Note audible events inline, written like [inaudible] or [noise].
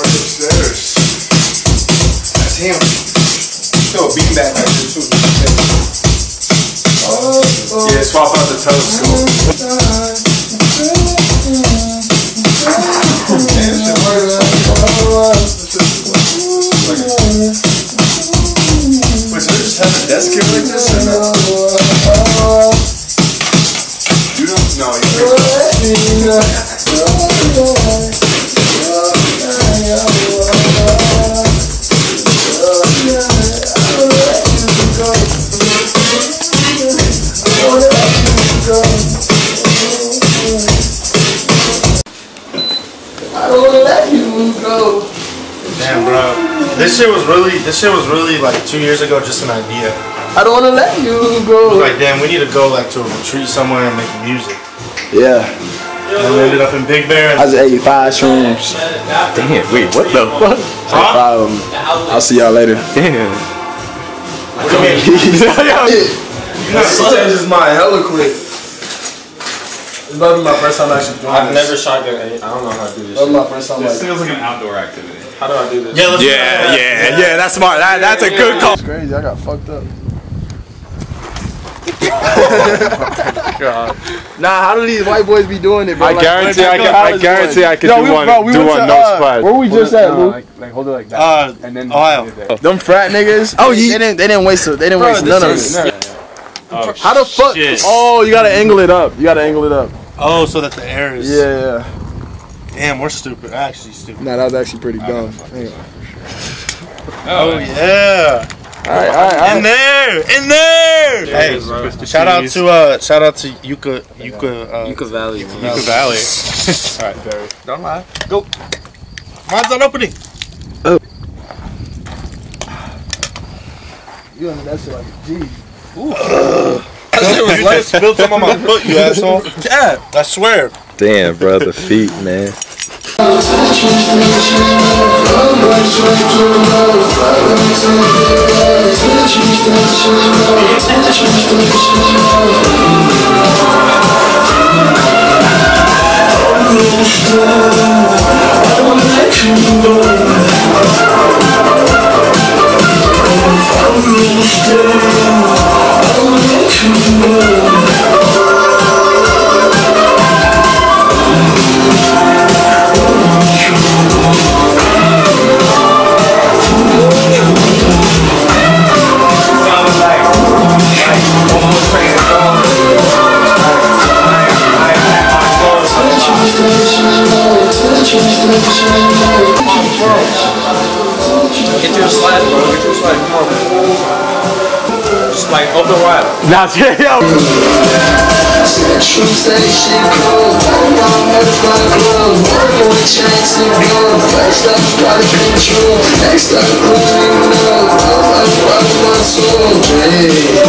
upstairs. That's him. Throw a beanbag right there too. Oh, yeah, swap out the toast. Man, this shit works. Wait, so they just have a desk here like this? Or no? You don't? You don't. [laughs] Damn, bro. This shit was really, this shit was really like two years ago, just an idea. I don't wanna let you go. like, damn, we need to go like to a retreat somewhere and make music. Yeah, And we ended up in Big Bear. I And, just ate five shrooms. Damn, wait, what the fuck? huh? Five of 'em. I'll see y'all later. Damn. What do you mean? This changes my hella quick. It's about to be my first time actually doing I've this. never shotgun. I don't know how to do this. That was my first time like. feels like an outdoor activity. How do I do this? Yeah, let's do Yeah, that. yeah, yeah, that's smart. That, that's a good call. It's crazy. I got fucked up. [laughs] Nah, how do these white boys be doing it, bro? I Like, guarantee I they could, go I guarantee boys. I could Yo, do we- one, bro, we do one to, no uh, splash. Where we just at, Luke? like, like hold it like that, Uh, and then Ohio. Them frat niggas. Oh, they didn't. They didn't waste. They didn't Bro, waste none of is- it. How the fuck? shit. Oh, you gotta angle it up. You gotta angle it up. Oh, so that the air is. Yeah, yeah. Damn, we're stupid. Actually, stupid. Nah, that was actually pretty dumb. Anyway. Oh yeah. All right, all right, all In right. there, in there. Hey, shout out to uh, shout out to Yuka, Yuka, uh, Yucca Valley. Yucca Valley. [laughs] All right, Barry. Don't lie. Go. Mine's not opening. Oh. [sighs] You under that shit like a G. you just spilled some on my foot, [laughs] you asshole. Yeah, I swear. Damn, bro, the feet, man. Get your slide, bro. Get your slide. Come on. Just like open wide. Nah, yo. True station cold, I'm on head by glove Working with chance to go First up, try to control Next up, running up Love like rock my soul, babe